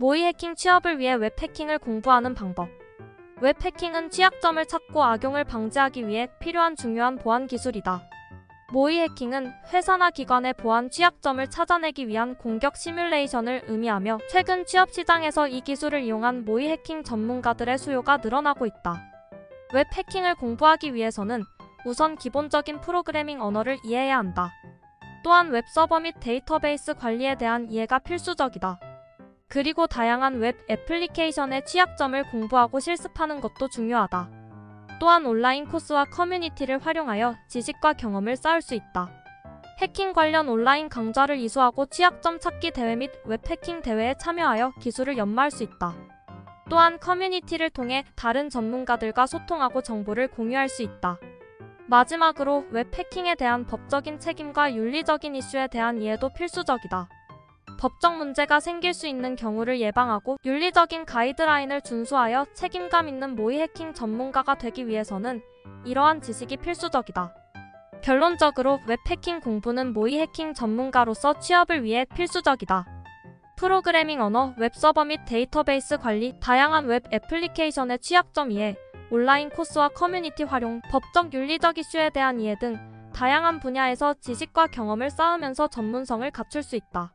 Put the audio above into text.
모의 해킹 취업을 위해 웹 해킹을 공부하는 방법. 웹 해킹은 취약점을 찾고 악용을 방지하기 위해 필요한 중요한 보안 기술이다. 모의 해킹은 회사나 기관의 보안 취약점을 찾아내기 위한 공격 시뮬레이션을 의미하며 최근 취업 시장에서 이 기술을 이용한 모의 해킹 전문가들의 수요가 늘어나고 있다. 웹 해킹을 공부하기 위해서는 우선 기본적인 프로그래밍 언어를 이해해야 한다. 또한 웹 서버 및 데이터베이스 관리에 대한 이해가 필수적이다. 그리고 다양한 웹 애플리케이션의 취약점을 공부하고 실습하는 것도 중요하다. 또한 온라인 코스와 커뮤니티를 활용하여 지식과 경험을 쌓을 수 있다. 해킹 관련 온라인 강좌를 이수하고 취약점 찾기 대회 및 웹 해킹 대회에 참여하여 기술을 연마할 수 있다. 또한 커뮤니티를 통해 다른 전문가들과 소통하고 정보를 공유할 수 있다. 마지막으로 웹 해킹에 대한 법적인 책임과 윤리적인 이슈에 대한 이해도 필수적이다. 법적 문제가 생길 수 있는 경우를 예방하고 윤리적인 가이드라인을 준수하여 책임감 있는 모의 해킹 전문가가 되기 위해서는 이러한 지식이 필수적이다. 결론적으로 웹 해킹 공부는 모의 해킹 전문가로서 취업을 위해 필수적이다. 프로그래밍 언어, 웹 서버 및 데이터베이스 관리, 다양한 웹 애플리케이션의 취약점 이해, 온라인 코스와 커뮤니티 활용, 법적 윤리적 이슈에 대한 이해 등 다양한 분야에서 지식과 경험을 쌓으면서 전문성을 갖출 수 있다.